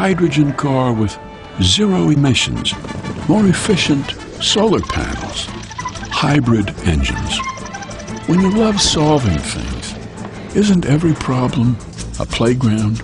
hydrogen car with zero emissions, more efficient solar panels, hybrid engines. When you love solving things, isn't every problem a playground